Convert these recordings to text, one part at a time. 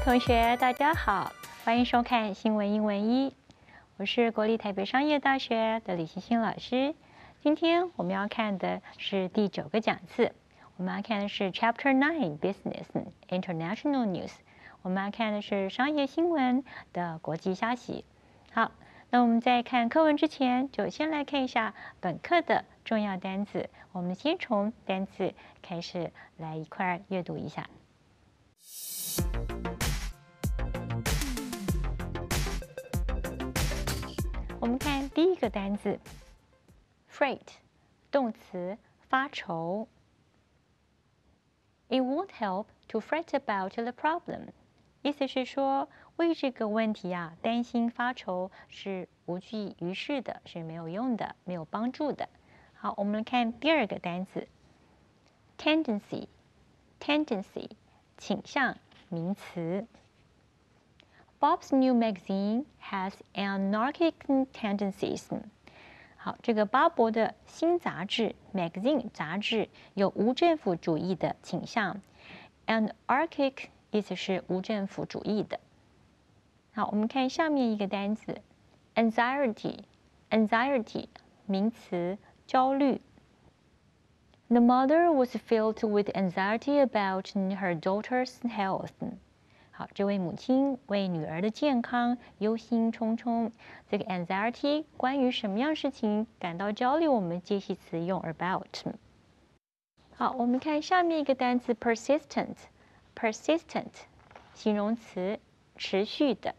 同学，大家好，欢迎收看新闻英文一，我是国立台北商业大学的李欣欣老师。今天我们要看的是第九个讲次，我们要看的是 Chapter Nine Business International News，我们要看的是商业新闻的国际消息。好，那我们在看课文之前，就先来看一下本课的重要单词。我们先从单词开始来一块儿阅读一下。我们看第一个单词，freight，动词，发愁。It won't help to fret about the problem。意思是说，为这个问题啊担心发愁是无济于事的，是没有用的，没有帮助的。好，我们来看第二个单词，tendency，tendency，倾向，名词。Bob's new magazine has anarchic tendencies。好，这个巴伯的新杂志 magazine 杂志有无政府主义的倾向。anarchic 意思是无政府主义的。好，我们看下面一个单词，anxiety，anxiety 名词，焦虑。The mother was filled with anxiety about her daughter's health. 好，这位母亲为女儿的健康忧心忡忡。这个 anxiety 关于什么样事情感到焦虑？我们介系词用 about。好，我们看下面一个单词 persistent，persistent 形容词，持续的。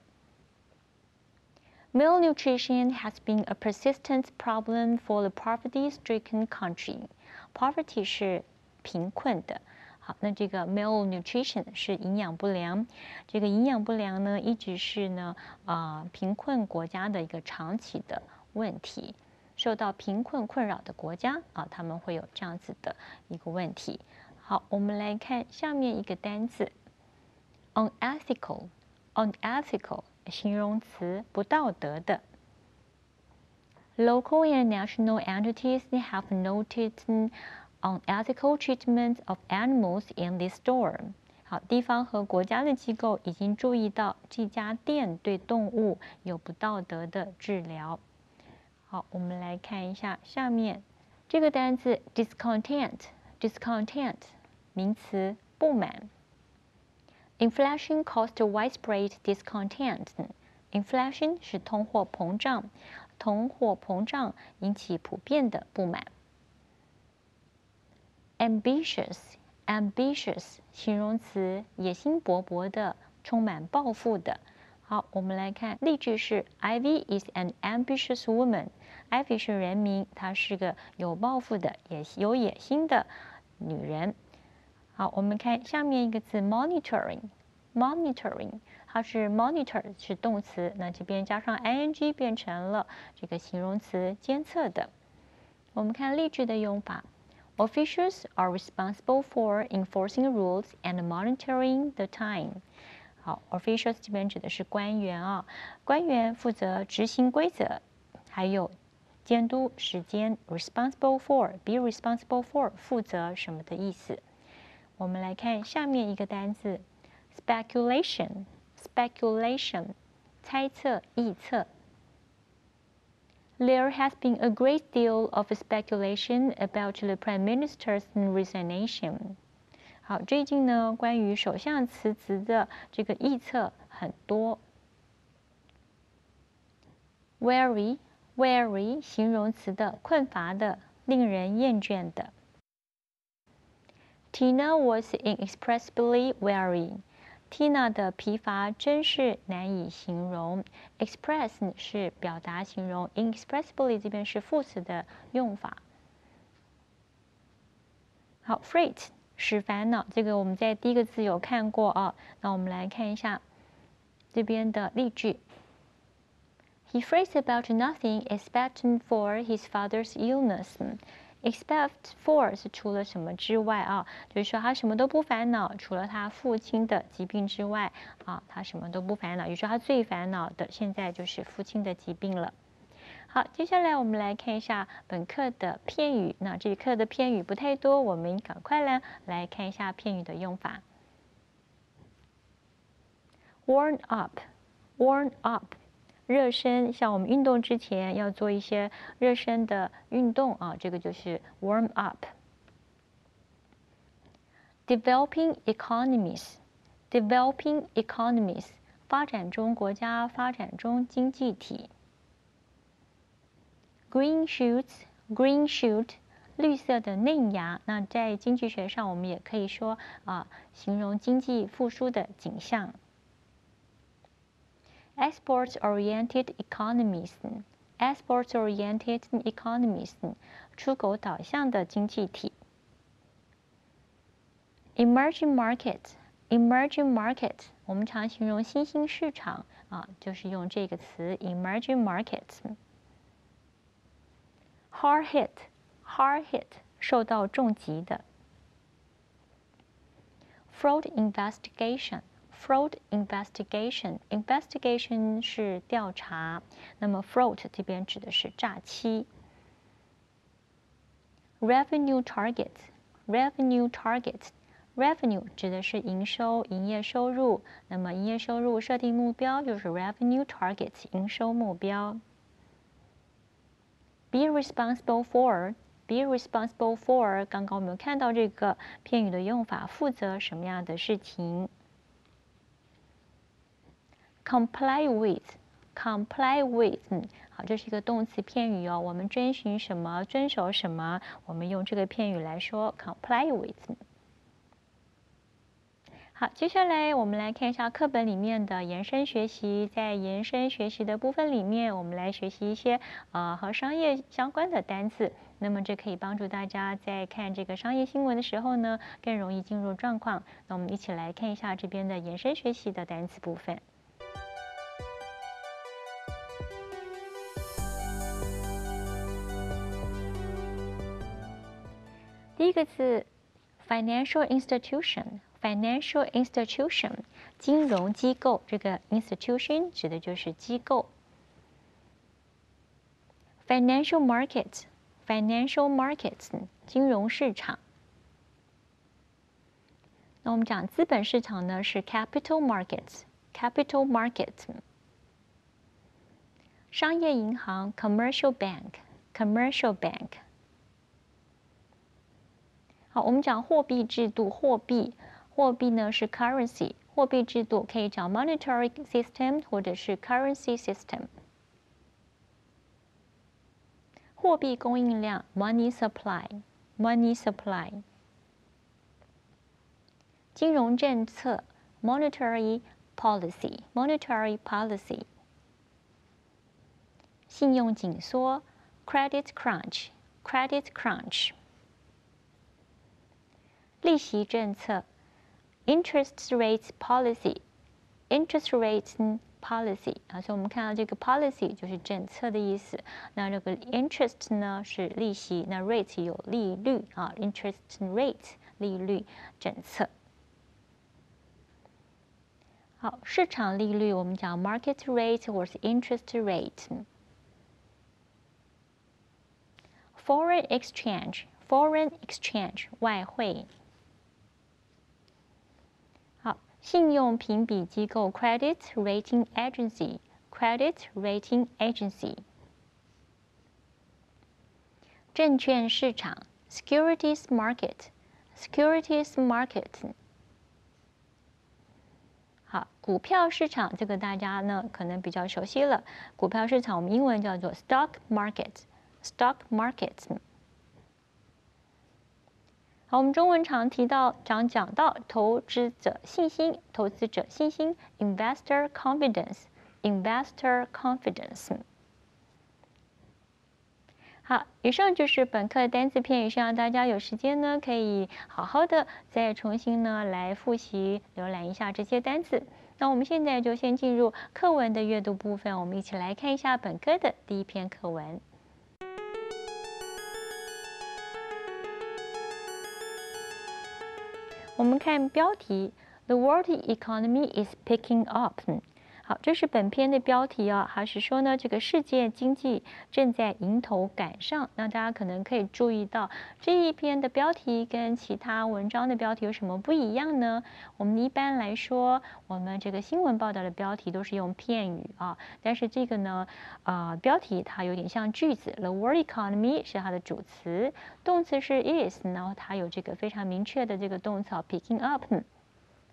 Malnutrition has been a persistent problem for the poverty-stricken country. Poverty 是贫困的。好，那这个 malnutrition 是营养不良，这个营养不良呢，一直是呢啊贫困国家的一个长期的问题。受到贫困困扰的国家啊，他们会有这样子的一个问题。好，我们来看下面一个单词，unethical，unethical 形容词，不道德的。Local and national entities have noted Unethical treatment of animals in this store。好，地方和国家的机构已经注意到这家店对动物有不道德的治疗。好，我们来看一下下面这个单词 discontent。discontent 名词，不满。Inflation caused widespread discontent。Inflation 是通货膨胀，通货膨胀引起普遍的不满。 Ambitious ambitious 形容词，野心勃勃的，充满抱负的。好，我们来看例句是：Ivy is an ambitious woman。Ivy 是人名，她是个有抱负的、也有野心的女人。好，我们看下面一个字：monitoring。monitoring 它是 monitor 是动词，那这边加上 ing 变成了这个形容词，监测的。我们看例句的用法。Officials are responsible for enforcing rules and monitoring the time。好，officials 这边指的是官员啊，官员负责执行规则，还有监督时间。Responsible for，be responsible for，负责什么的意思？我们来看下面一个单词，speculation，speculation，猜测、臆测。 There has been a great deal of speculation about the Prime Minister's resignation. 好，最近呢，关于首相辞职的这个臆测很多。Weary, weary 形容词的，困乏的，令人厌倦的。Tina was inexpressibly weary. Tina 的疲乏真是难以形容。Express 是表达形容，inexpressibly 这边是副词的用法。好，freight 是烦恼，这个我们在第一个字有看过啊。那我们来看一下这边的例句。He frets about nothing except for his father's illness. Except for 是除了什么之外啊，就是说他什么都不烦恼，除了他父亲的疾病之外啊，他什么都不烦恼。也就是说他最烦恼的现在就是父亲的疾病了。好，接下来我们来看一下本课的片语。那这一课的片语不太多，我们赶快呢来看一下片语的用法。warm up，warm up，热身，像我们运动之前要做一些热身的运动啊，这个就是 warm up。developing economies，developing economies，发展中国家、发展中经济体。green shoots，green shoot。绿色的嫩芽，那在经济学上，我们也可以说啊，形容经济复苏的景象。Export-oriented economies，export-oriented economies，出口导向的经济体。Emerging market，emerging market，我们常形容新兴市场啊，就是用这个词 emerging markets。Hard hit。Hard hit，受到重击的。Fraud investigation，fraud investigation，investigation 是调查，那么 fraud 这边指的是诈欺。Revenue target，revenue target，revenue 指的是营收、营业收入，那么营业收入设定目标就是 revenue target，营收目标。Be responsible for。Be responsible for，刚刚我们看到这个片语的用法，负责什么样的事情 ？Comply with，comply with，嗯，好，这是一个动词片语哦。我们遵循什么？遵守什么？我们用这个片语来说，comply with。好，接下来我们来看一下课本里面的延伸学习。在延伸学习的部分里面，我们来学习一些呃和商业相关的单词。那么这可以帮助大家在看这个商业新闻的时候呢，更容易进入状况。那我们一起来看一下这边的延伸学习的单词部分。第一个字，financial institution。financial institution 金融机构，这个 institution 指的就是机构。financial market financial markets 金融市场。那我们讲资本市场呢是 capital markets capital markets。商业银行 commercial bank commercial bank。 我们讲货币制度，货币。货币呢是 currency，货币制度可以讲 monetary system 或者是 currency system。货币供应量 money supply，money supply。金融政策 monetary policy，monetary policy。信用紧缩 credit crunch，credit crunch。利息政策。interest rate policy，interest rate policy 啊，所以我们看到这个 policy 就是政策的意思。那这个 interest 呢是利息，那 rate 有利率啊，interest rate 利率政策。好，市场利率我们讲 market rate 或是 interest rate。Foreign exchange，foreign exchange 外汇。 信用评比机构 （credit rating agency），credit rating agency。证券市场 （securities market），securities market。好，股票市场这个大家呢可能比较熟悉了。股票市场我们英文叫做 stock market，stock market。好，我们中文常提到，常讲到投资者信心，投资者信心，investor confidence，investor confidence。好，以上就是本课的单词片语，希望大家有时间呢，可以好好的再重新呢来复习、浏览一下这些单词。那我们现在就先进入课文的阅读部分，我们一起来看一下本课的第一篇课文。我们看标题，The world economy is picking up。 好，这是本篇的标题啊，还是说呢，这个世界经济正在迎头赶上。那大家可能可以注意到这一篇的标题跟其他文章的标题有什么不一样呢？我们一般来说，我们这个新闻报道的标题都是用片语啊，但是这个呢，呃，标题它有点像句子。The world economy 是它的主词，动词是 is，然后它有这个非常明确的这个动词 picking up。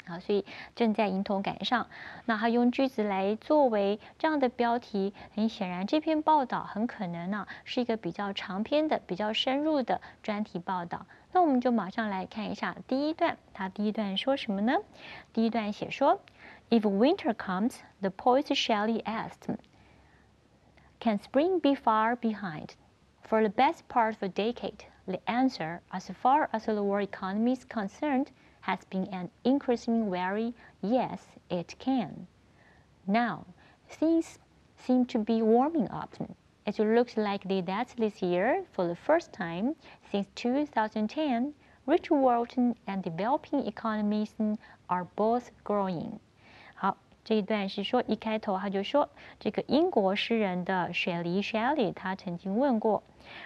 啊，所以正在迎头赶上。那他用句子来作为这样的标题，很显然这篇报道很可能呢是一个比较长篇的、比较深入的专题报道。那我们就马上来看一下第一段，他第一段说什么呢？第一段写说：If winter comes, the poet Shelley asked, "Can spring be far behind?" For the best part of a decade, the answer, as far as the world economy is concerned, has been an increasing worry. Yes, it can. Now, things seem to be warming up. It looks like that this year, for the first time since 2010, rich world and developing economies are both growing. 好，这一段是说一开头他就说，这个英国诗人的雪梨 Shelley 他曾经问过，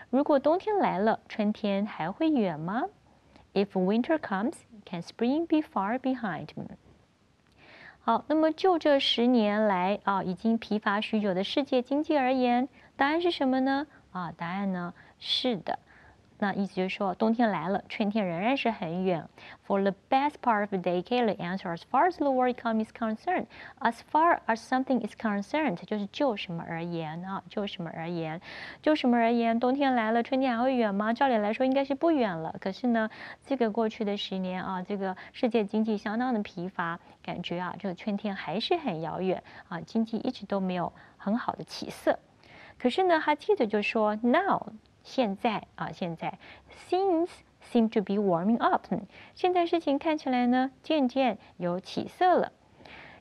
如果冬天来了，春天还会远吗 ？If winter comes, Can spring be far behind me？好，那么就这十年来啊，已经疲乏许久的世界经济而言，答案是什么呢？啊，答案呢是的。 那意思就是说，冬天来了，春天仍然是很远。For the best part of the decade, the answer as far as the world economy is concerned, as far as something is concerned，就是就什么而言啊，就什么而言，就什么而言，冬天来了，春天还会远吗？照理来说应该是不远了。可是呢，这个过去的十年啊，这个世界经济相当的疲乏，感觉啊，这个春天还是很遥远啊，经济一直都没有很好的起色。可是呢，他接着就说，Now。现在啊，现在 things seem to be warming up。现在事情看起来呢，渐渐有起色了。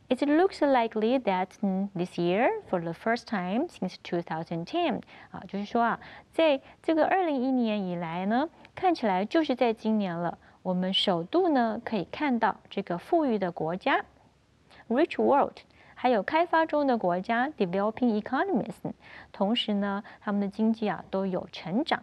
It looks likely that this year, for the first time since 2010，啊，就是说啊，在这个二零一年以来呢，看起来就是在今年了。我们首度呢可以看到这个富裕的国家，rich world。 还有开发中的国家 （developing economies），同时呢，他们的经济啊都有成长。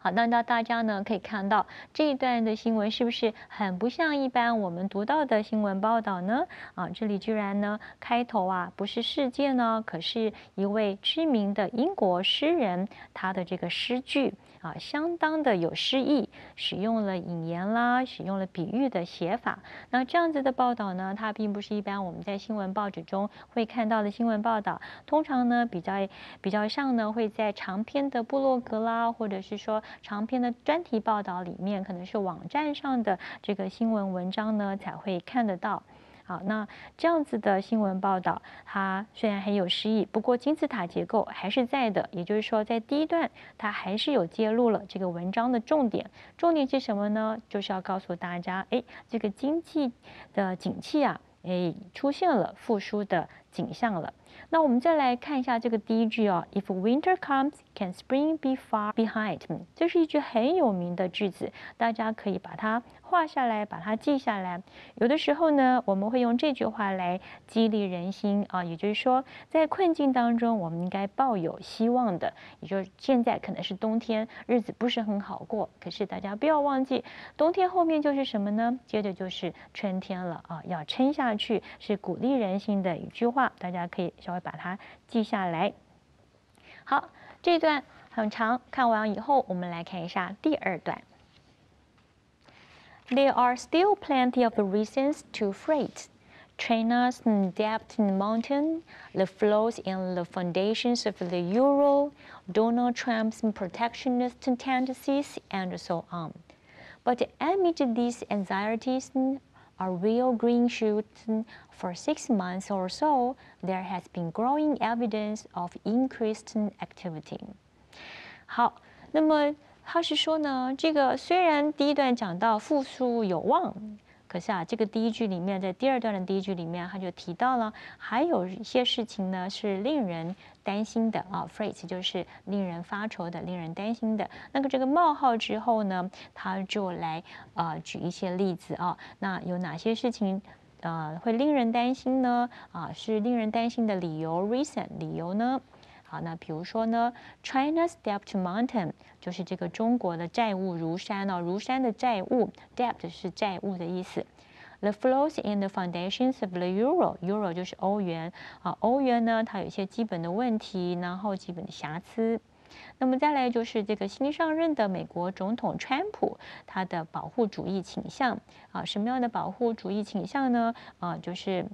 好，那那大家呢可以看到这一段的新闻是不是很不像一般我们读到的新闻报道呢？啊，这里居然呢开头啊不是事件呢，可是一位知名的英国诗人他的这个诗句。啊，相当的有诗意，使用了引言啦，使用了比喻的写法。那这样子的报道呢，它并不是一般我们在新闻报纸中会看到的新闻报道。通常呢，比较比较像呢，会在长篇的部落格啦，或者是说长篇的专题报道里面，可能是网站上的这个新闻文章呢，才会看得到。好，那这样子的新闻报道，它虽然很有诗意，不过金字塔结构还是在的。也就是说，在第一段，它还是有揭露了这个文章的重点。重点是什么呢？就是要告诉大家，哎，这个经济的景气啊，哎，出现了复苏的景象了。那我们再来看一下这个第一句哦，If winter comes, can spring be far behind？这是一句很有名的句子，大家可以把它。画下来，把它记下来。有的时候呢，我们会用这句话来激励人心啊，也就是说，在困境当中，我们应该抱有希望的。也就是现在可能是冬天，日子不是很好过，可是大家不要忘记，冬天后面就是什么呢？接着就是春天了啊，要撑下去，是鼓励人心的一句话，大家可以稍把它记下来。好，这段很长，看完以后，我们来看一下第二段。There are still plenty of reasons to fret. China's debt mountain, the flaws in the foundations of the euro, Donald Trump's protectionist tendencies, and so on. But amid these anxieties are real green shoots. For six months or so, there has been growing evidence of increased activity. 好，那么他是说呢，这个虽然第一段讲到复苏有望， 可是啊，这个第一句里面，在第二段的第一句里面，他就提到了还有一些事情呢是令人担心的啊，phrase 就是令人发愁的、令人担心的。那个这个冒号之后呢，他就来呃举一些例子啊，那有哪些事情呃会令人担心呢？啊，是令人担心的理由，reason 理由呢？好，那比如说呢，China's debt mountain 就是这个中国的债务如山哦，如山的债务，debt 是债务的意思。The flaws in the foundations of the euro，euro 就是欧元啊，欧元呢它有一些基本的问题，然后基本的瑕疵。那么再来就是这个新上任的美国总统川普，他的保护主义倾向啊，什么样的保护主义倾向呢？啊，就是。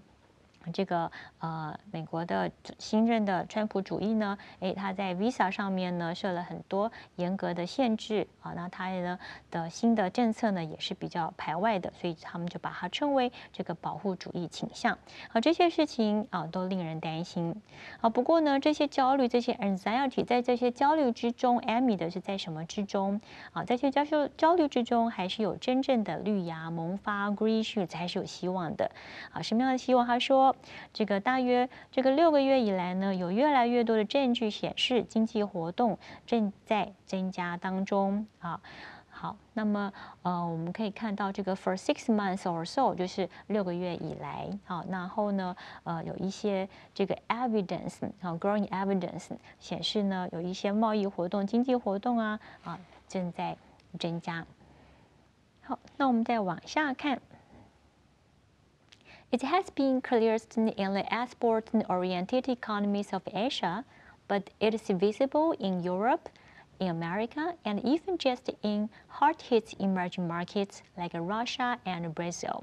这个呃，美国的新任的川普主义呢，诶，他在 Visa 上面呢设了很多严格的限制啊，那他呢的新的政策呢也是比较排外的，所以他们就把它称为这个保护主义倾向。好，这些事情啊都令人担心。好，不过呢，这些焦虑，这些 anxiety，在这些焦虑之中，Amy 的是在什么之中？啊，在这些焦虑焦虑之中，还是有真正的绿芽萌发，green shoots，还是有希望的。啊，什么样的希望？他说。这个大约这个六个月以来呢，有越来越多的证据显示经济活动正在增加当中啊。好，那么呃，我们可以看到这个 for six months or so 就是六个月以来啊，然后呢呃有一些这个 evidence 啊 growing evidence 显示呢有一些贸易活动、经济活动啊啊正在增加。好，那我们再往下看。It has been clearest in the export-oriented economies of Asia, but it is visible in Europe, in America, and even just in hard-hit emerging markets like Russia and Brazil。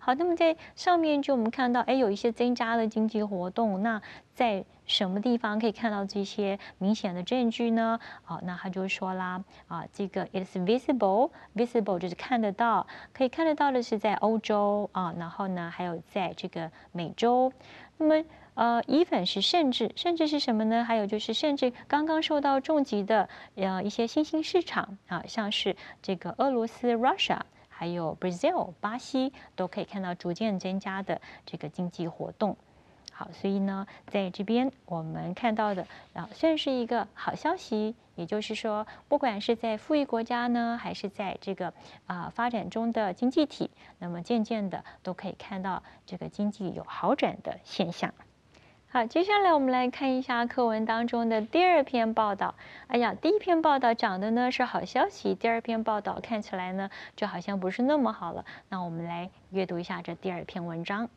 好，那么在上面就我们看到，哎，有一些增加的经济活动。那在什么地方可以看到这些明显的证据呢？好，那他就说啦，啊，这个 it's visible，visible 就是看得到，可以看得到的是在欧洲啊，然后呢，还有在这个美洲。那么 呃，even 是甚至，甚至是什么呢？还有就是甚至刚刚受到重击的呃一些新兴市场啊，像是这个俄罗斯 Russia，还有 Brazil 巴西，都可以看到逐渐增加的这个经济活动。好，所以呢，在这边我们看到的啊，算是一个好消息。也就是说，不管是在富裕国家呢，还是在这个啊发展中的经济体，那么渐渐的都可以看到这个经济有好转的现象。好，接下来我们来看一下课文当中的第二篇报道。哎呀，第一篇报道讲的呢是好消息，第二篇报道看起来呢就好像不是那么好了。那我们来阅读一下这第二篇文章。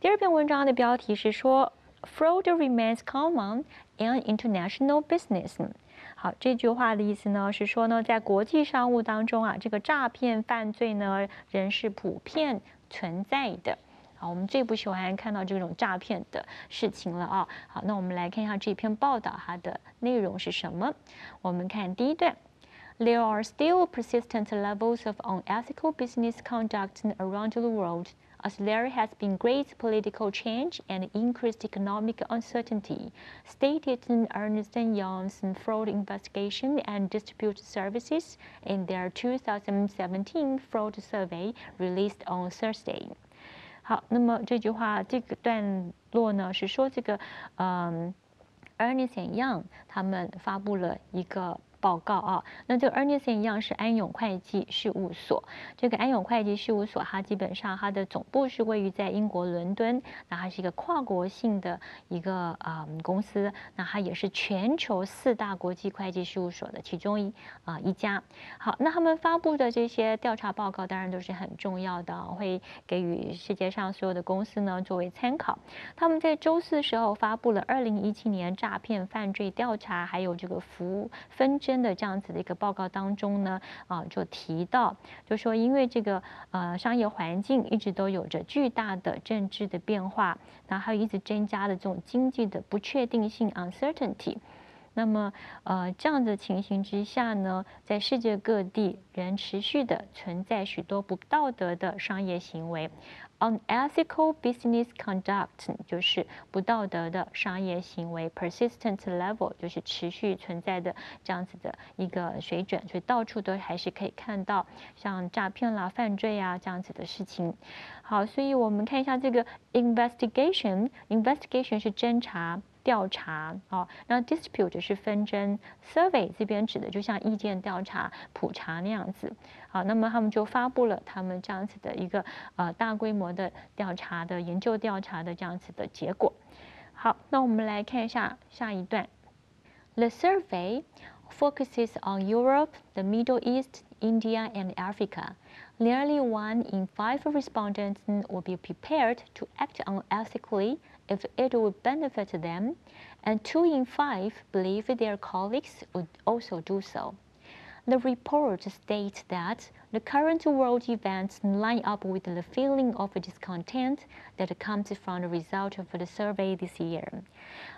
第二篇文章的标题是说，Fraud remains common in international business。好，这句话的意思呢是说呢，在国际商务当中啊，这个诈骗犯罪呢仍是普遍存在的。好，我们最不喜欢看到这种诈骗的事情了啊。好，那我们来看一下这篇报道它的内容是什么。我们看第一段：There are still persistent levels of unethical business conduct around the world, as there has been great political change and increased economic uncertainty, stated Ernst Young's Fraud Investigation and Dispute Services in their 2017 fraud survey released on Thursday. 好，那么这句话这个段落呢，是说这个，嗯，Ernest Young 他们发布了一个。报告啊，那这个 Ernst 一样是安永会计事务所。这个安永会计事务所，它基本上它的总部是位于在英国伦敦，那它是一个跨国性的一个啊公司，那它也是全球四大国际会计事务所的其中一啊一家。好，那他们发布的这些调查报告，当然都是很重要的，会给予世界上所有的公司呢作为参考。他们在周四时候发布了二零一七年诈骗犯罪调查，还有这个服务分支。的这样子的一个报告当中呢，啊，就提到，就说因为这个呃商业环境一直都有着巨大的政治的变化，然后还一直增加的这种经济的不确定性 （uncertainty）。那么呃这样的情形之下呢，在世界各地仍持续的存在许多不道德的商业行为。Unethical business conduct 就是不道德的商业行为，persistent level 就是持续存在的这样子的一个水准，所以到处都还是可以看到像诈骗啦、犯罪啊这样子的事情。好，所以我们看一下这个 investigation，investigation 是侦查调查啊。那 dispute 是纷争，survey 这边指的就像意见调查、普查那样子。好，那么他们就发布了他们这样子的一个呃大规模的调查的研究调查的这样子的结果。好，那我们来看一下下一段。The survey focuses on Europe, the Middle East, India, and Africa. Nearly one in five respondents will be prepared to act unethically if it would benefit them, and two in five believe their colleagues would also do so. The report states that the current world events line up with the feeling of discontent that comes from the result of the survey this year.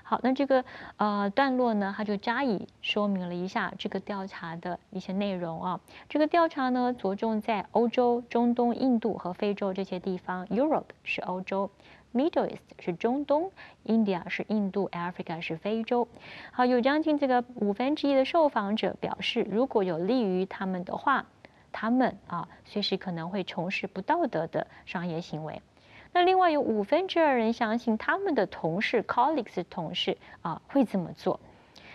好，那这个呃段落呢，它就加以说明了一下这个调查的一些内容啊。这个调查呢，着重在欧洲、中东、印度和非洲这些地方。Europe 是欧洲。 Middle East 是中东，India 是印度，Africa 是非洲。好，有将近这个五分之一的受访者表示，如果有利于他们的话，他们啊随时可能会从事不道德的商业行为。那另外有五分之二人相信他们的同事 （colleagues） 同事啊会这么做。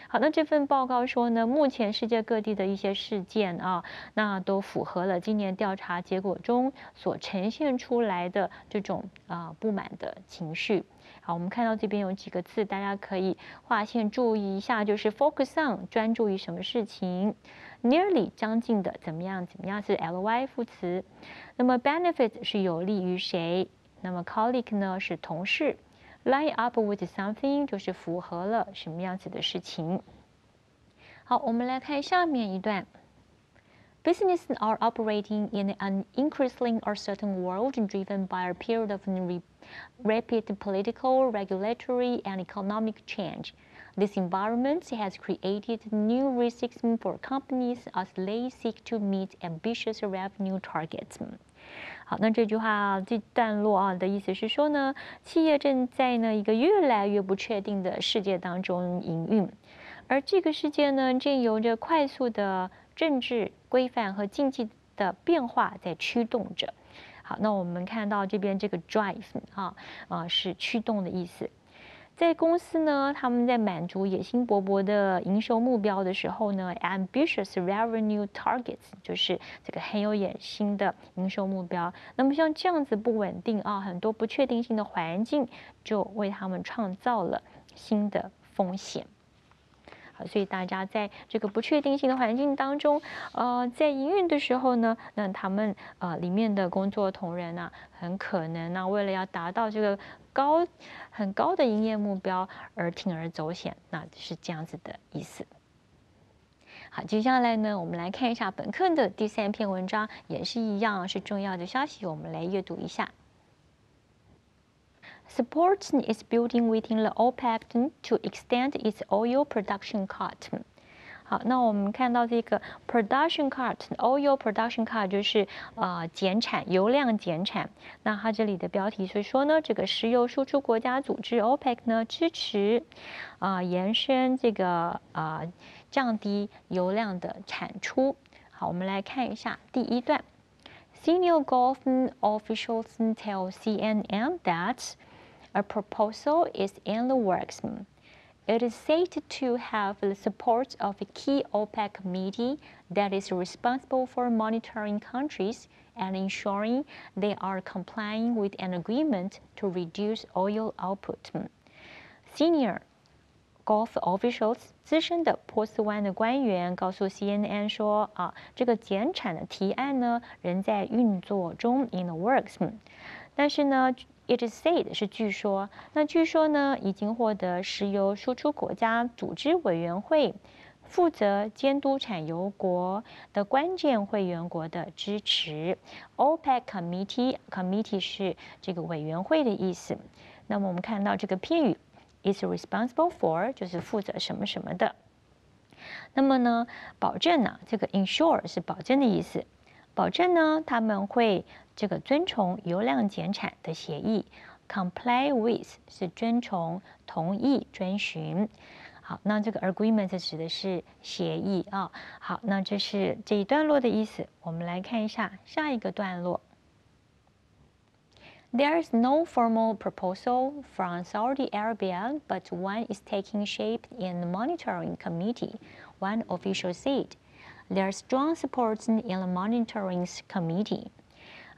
好，那这份报告说呢，目前世界各地的一些事件啊，那都符合了今年调查结果中所呈现出来的这种啊不满的情绪。好，我们看到这边有几个字，大家可以划线注意一下，就是 focus on 专注于什么事情，nearly 将近的怎么样怎么样是 ly 副词，那么 benefit 是有利于谁，那么 colleague 呢是同事。line up with something 就是符合了什么样子的事情。好，我们来看下面一段。Businesses are operating in an increasingly uncertain world driven by a period of rapid political, regulatory, and economic change. This environment has created new risks for companies as they seek to meet ambitious revenue targets. 好，那这句话这段落啊的意思是说呢，企业正在呢一个越来越不确定的世界当中营运，而这个世界呢正由着快速的政治规范和经济的变化在驱动着。好，那我们看到这边这个 drive 啊啊是驱动的意思。 在公司呢，他们在满足野心勃勃的营收目标的时候呢，ambitious revenue targets 就是这个很有野心的营收目标。那么像这样子不稳定啊，很多不确定性的环境，就为他们创造了新的风险。好，所以大家在这个不确定性的环境当中，呃，在营运的时候呢，那他们呃里面的工作同仁呢，很可能呢，为了要达到这个高很高的营业目标而铤而走险，那是这样子的意思。好，接下来呢，我们来看一下本课的第三篇文章，也是一样是重要的消息，我们来阅读一下。Support is building within the OPEC to extend its oil production cut. 好，那我们看到这个 production cut，oil production cut 就是呃减产，油量减产。那它这里的标题是说呢，这个石油输出国家组织 OPEC 呢支持啊延伸这个啊降低油量的产出。好，我们来看一下第一段。Senior Gulf officials tell CNN that a proposal is in the works. It is said to have the support of a key OPEC committee that is responsible for monitoring countries and ensuring they are complying with an agreement to reduce oil output. Senior Gulf officials 资深的波斯湾的官员告诉 CNN 说：“啊，这个减产的提案呢，仍在运作中，in the works。但是呢。” It is said 是据说，那据说呢，已经获得石油输出国家组织委员会负责监督产油国的关键会员国的支持。OPEC Committee Committee 是这个委员会的意思。那么我们看到这个片语 is responsible for 就是负责什么什么的。那么呢，保证呢，这个 ensure 是保证的意思。保证呢，他们会这个遵从油量减产的协议，comply with 是遵从、同意、遵循。好，那这个 agreement 指的是协议啊。好，那这是这一段落的意思。我们来看一下下一个段落。 There is no formal proposal from Saudi Arabia, but one is taking shape in the monitoring committee, one official said. There is strong support in the monitoring committee.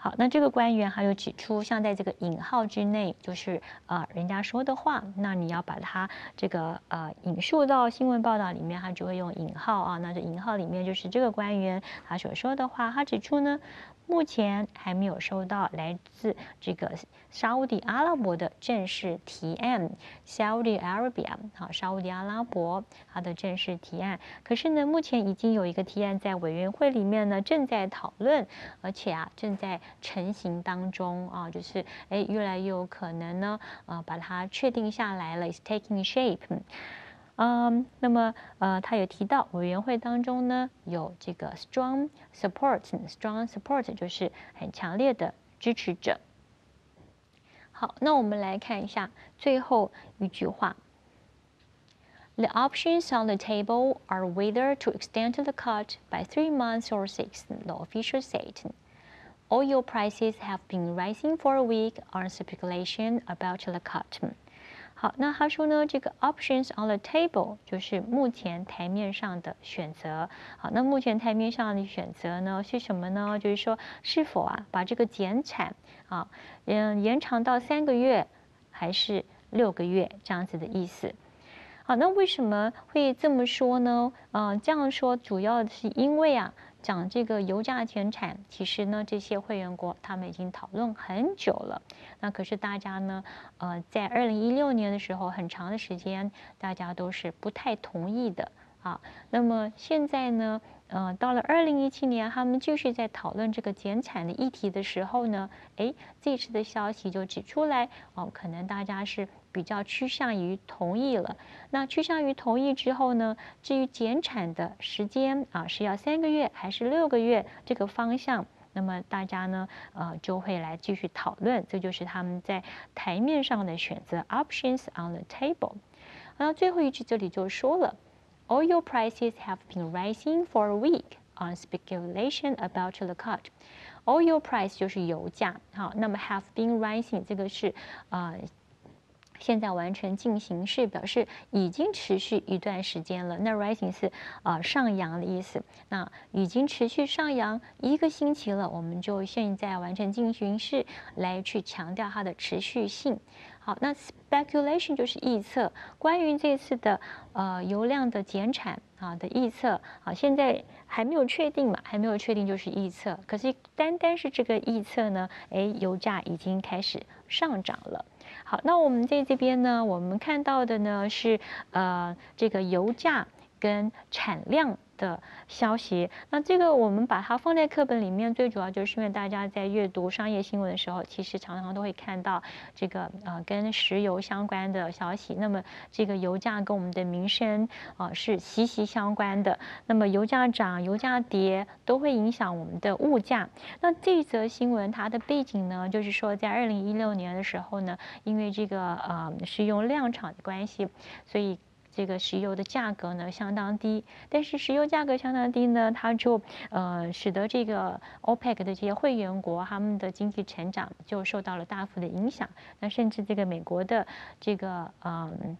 好，那这个官员还有指出，像在这个引号之内，就是呃人家说的话，那你要把它这个呃引述到新闻报道里面，他就会用引号啊。那这引号里面就是这个官员他所说的话，他指出呢。目前还没有收到来自这个沙地阿拉伯的正式提案，Saudi Arabia，好，沙地阿拉伯它的正式提案。可是呢，目前已经有一个提案在委员会里面呢，正在讨论，而且啊，正在成型当中啊，就是哎，越来越有可能呢，呃，把它确定下来了，is taking shape。嗯，那么呃，他有提到委员会当中呢有这个 strong support，strong support 就是很强烈的支持者。好，那我们来看一下最后一句话。The options on the table are whether to extend the cut by three months or six, the official said. Oil prices have been rising for a week on speculation about the cut. 好，那他说呢，这个 options on the table 就是目前台面上的选择。好，那目前台面上的选择呢是什么呢？就是说是否啊把这个减产啊，嗯延长到三个月还是六个月这样子的意思。好，那为什么会这么说呢？嗯，这样说主要是因为啊。讲这个油价减产，其实呢，这些会员国他们已经讨论很久了。那可是大家呢，呃，在二零一六年的时候，很长的时间，大家都是不太同意的啊。那么现在呢，呃，到了二零一七年，他们继续在讨论这个减产的议题的时候呢，哎，这次的消息就指出来，哦，可能大家是。比较趋向于同意了。那趋向于同意之后呢？至于减产的时间啊，是要三个月还是六个月这个方向，那么大家呢，呃，就会来继续讨论。这就是他们在台面上的选择，options on the table。那最后一句这里就说了，oil prices have been rising for a week on speculation about the cut。oil price 就是油价，好，那么 have been rising 这个是啊。现在完成进行式，表示已经持续一段时间了。那 rising 是啊上扬的意思。那已经持续上扬一个星期了，我们就现在完成进行式来去强调它的持续性。好，那 speculation 就是预测，关于这次的呃油量的减产啊的预测。好，现在还没有确定嘛，还没有确定就是预测。可是单单是这个预测呢，哎，油价已经开始上涨了。好，那我们在这边呢，我们看到的呢是呃这个油价跟产量。的消息，那这个我们把它放在课本里面，最主要就是因为大家在阅读商业新闻的时候，其实常常都会看到这个呃跟石油相关的消息。那么这个油价跟我们的民生啊是息息相关的。那么油价涨、油价跌都会影响我们的物价。那这则新闻它的背景呢，就是说在二零一六年的时候呢，因为这个呃是用量产的关系，所以。这个石油的价格呢相当低，但是石油价格相当低呢，它就呃使得这个 OPEC 的这些会员国他们的经济成长就受到了大幅的影响。那甚至这个美国的这个嗯。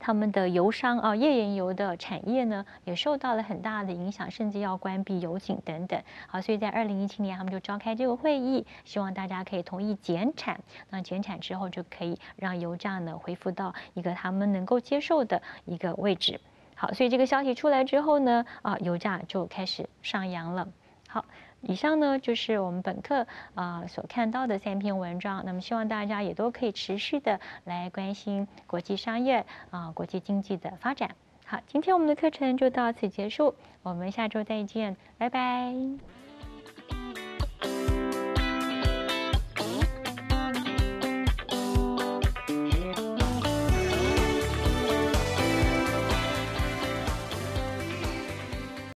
他们的油商啊，页岩油的产业呢，也受到了很大的影响，甚至要关闭油井等等。好，所以在二零一七年，他们就召开这个会议，希望大家可以同意减产。那减产之后，就可以让油价呢恢复到一个他们能够接受的一个位置。好，所以这个消息出来之后呢，啊，油价就开始上扬了。好。以上呢就是我们本课啊所看到的三篇文章，那么希望大家也都可以持续的来关心国际商业啊国际经济的发展。好，今天我们的课程就到此结束，我们下周再见，拜拜。